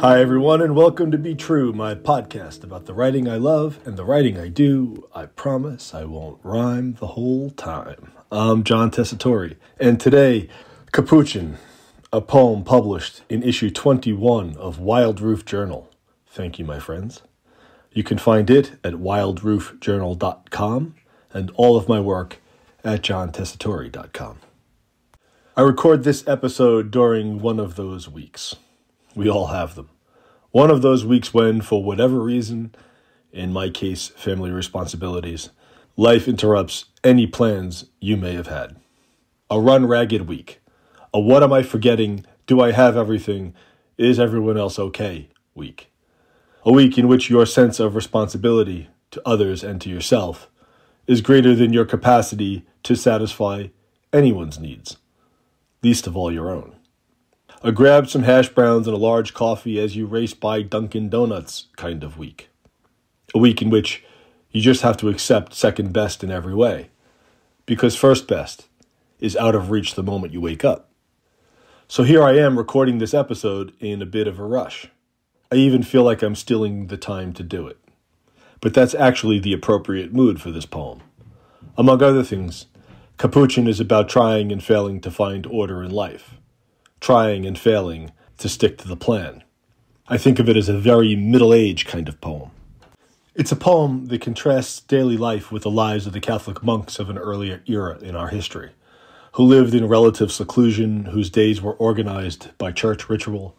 Hi, everyone, and welcome to Be True, my podcast about the writing I love and the writing I do. I promise I won't rhyme the whole time. I'm John Tessitore, and today, Capuchin, a poem published in issue 21 of Wild Roof Journal. Thank you, my friends. You can find it at wildroofjournal.com and all of my work at johntessitore.com. I record this episode during one of those weeks. We all have them. One of those weeks when, for whatever reason, in my case, family responsibilities, life interrupts any plans you may have had. A run ragged week. A what am I forgetting? Do I have everything? Is everyone else okay week. A week in which your sense of responsibility to others and to yourself is greater than your capacity to satisfy anyone's needs, least of all your own. A grab some hash browns and a large coffee as you race by Dunkin' Donuts kind of week. A week in which you just have to accept second best in every way, because first best is out of reach the moment you wake up. So here I am recording this episode in a bit of a rush. I even feel like I'm stealing the time to do it. But that's actually the appropriate mood for this poem. Among other things, Capuchin is about trying and failing to find order in life trying and failing to stick to the plan. I think of it as a very middle age kind of poem. It's a poem that contrasts daily life with the lives of the Catholic monks of an earlier era in our history, who lived in relative seclusion, whose days were organized by church ritual,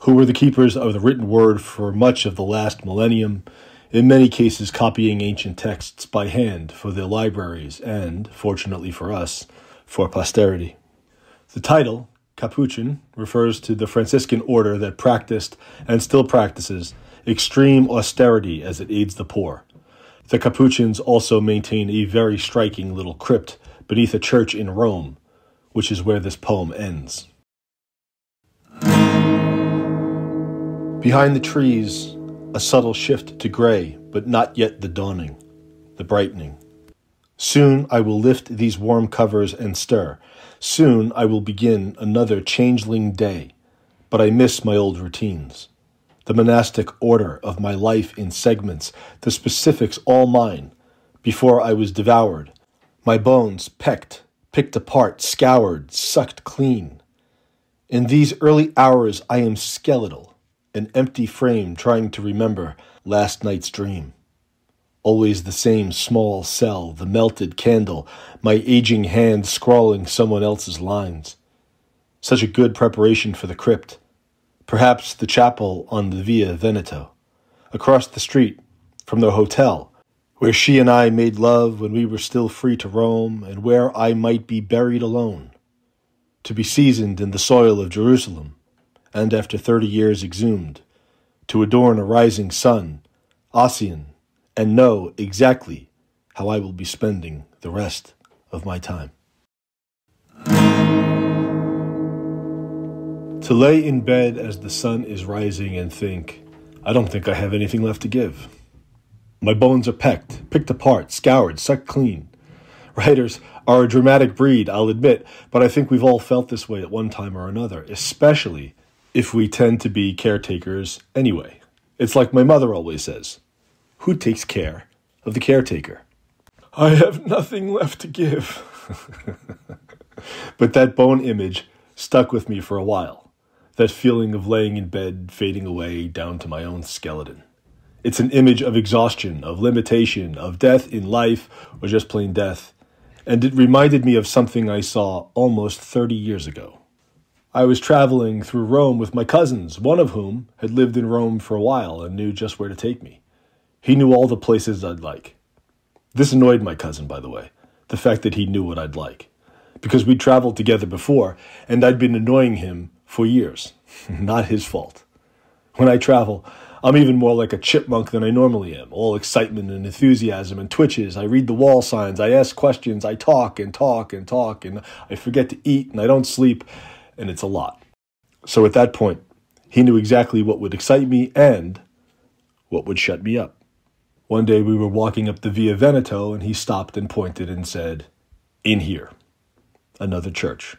who were the keepers of the written word for much of the last millennium, in many cases copying ancient texts by hand for their libraries and, fortunately for us, for posterity. The title, Capuchin refers to the Franciscan order that practiced and still practices extreme austerity as it aids the poor. The Capuchins also maintain a very striking little crypt beneath a church in Rome, which is where this poem ends. Behind the trees, a subtle shift to gray, but not yet the dawning, the brightening. Soon I will lift these warm covers and stir. Soon I will begin another changeling day, but I miss my old routines. The monastic order of my life in segments, the specifics all mine, before I was devoured. My bones pecked, picked apart, scoured, sucked clean. In these early hours I am skeletal, an empty frame trying to remember last night's dream. Always the same small cell, the melted candle, my aging hand scrawling someone else's lines. Such a good preparation for the crypt. Perhaps the chapel on the Via Veneto. Across the street from the hotel, where she and I made love when we were still free to roam, and where I might be buried alone. To be seasoned in the soil of Jerusalem, and after thirty years exhumed, to adorn a rising sun, Ossian, and know exactly how I will be spending the rest of my time. To lay in bed as the sun is rising and think, I don't think I have anything left to give. My bones are pecked, picked apart, scoured, sucked clean. Writers are a dramatic breed, I'll admit, but I think we've all felt this way at one time or another, especially if we tend to be caretakers anyway. It's like my mother always says who takes care of the caretaker? I have nothing left to give. but that bone image stuck with me for a while. That feeling of laying in bed fading away down to my own skeleton. It's an image of exhaustion, of limitation, of death in life, or just plain death. And it reminded me of something I saw almost 30 years ago. I was traveling through Rome with my cousins, one of whom had lived in Rome for a while and knew just where to take me. He knew all the places I'd like. This annoyed my cousin, by the way, the fact that he knew what I'd like. Because we'd traveled together before, and I'd been annoying him for years. Not his fault. When I travel, I'm even more like a chipmunk than I normally am, all excitement and enthusiasm and twitches. I read the wall signs, I ask questions, I talk and talk and talk, and I forget to eat and I don't sleep, and it's a lot. So at that point, he knew exactly what would excite me and what would shut me up. One day we were walking up the Via Veneto and he stopped and pointed and said, In here. Another church.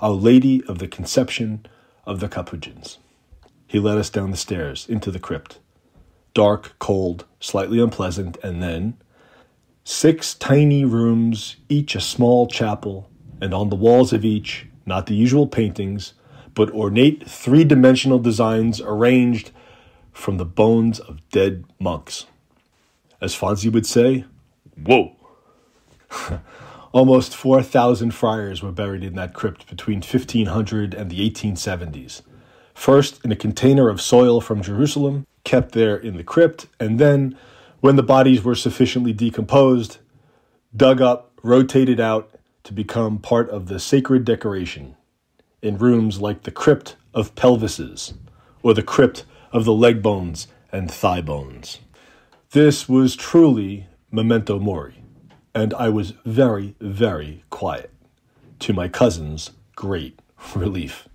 Our Lady of the Conception of the Capuchins. he led us down the stairs into the crypt. Dark, cold, slightly unpleasant, and then six tiny rooms, each a small chapel, and on the walls of each, not the usual paintings, but ornate three dimensional designs arranged from the bones of dead monks. As Fonzie would say, Whoa! Almost 4,000 friars were buried in that crypt between 1500 and the 1870s. First in a container of soil from Jerusalem, kept there in the crypt, and then, when the bodies were sufficiently decomposed, dug up, rotated out to become part of the sacred decoration in rooms like the crypt of pelvises or the crypt of the leg bones and thigh bones. This was truly memento mori, and I was very, very quiet, to my cousin's great relief.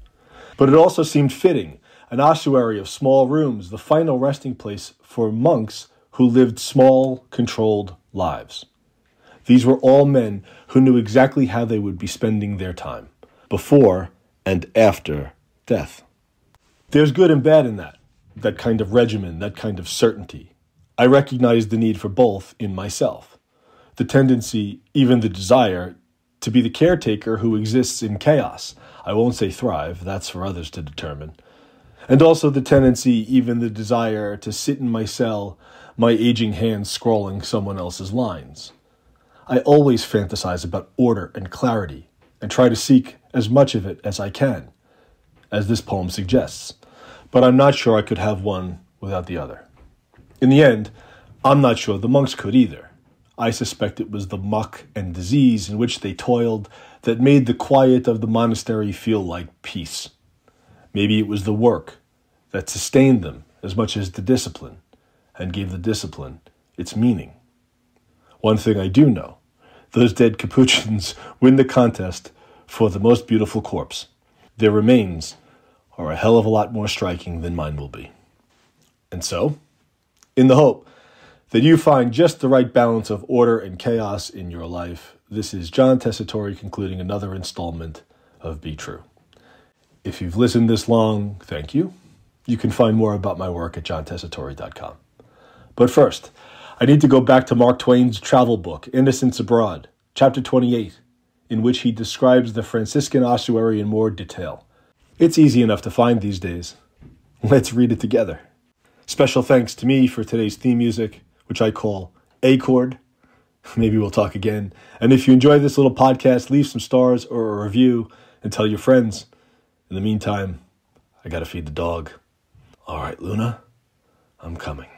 But it also seemed fitting an ossuary of small rooms, the final resting place for monks who lived small, controlled lives. These were all men who knew exactly how they would be spending their time, before and after death. There's good and bad in that, that kind of regimen, that kind of certainty. I recognize the need for both in myself. The tendency, even the desire, to be the caretaker who exists in chaos. I won't say thrive, that's for others to determine. And also the tendency, even the desire, to sit in my cell, my aging hands scrawling someone else's lines. I always fantasize about order and clarity and try to seek as much of it as I can, as this poem suggests. But I'm not sure I could have one without the other. In the end, I'm not sure the monks could either. I suspect it was the muck and disease in which they toiled that made the quiet of the monastery feel like peace. Maybe it was the work that sustained them as much as the discipline and gave the discipline its meaning. One thing I do know those dead Capuchins win the contest for the most beautiful corpse. Their remains are a hell of a lot more striking than mine will be. And so, in the hope that you find just the right balance of order and chaos in your life, this is John Tessitore concluding another installment of Be True. If you've listened this long, thank you. You can find more about my work at johntessitore.com. But first, I need to go back to Mark Twain's travel book, Innocents Abroad, chapter 28, in which he describes the Franciscan ossuary in more detail. It's easy enough to find these days. Let's read it together. Special thanks to me for today's theme music, which I call A Chord. Maybe we'll talk again. And if you enjoy this little podcast, leave some stars or a review and tell your friends. In the meantime, I gotta feed the dog. All right, Luna, I'm coming.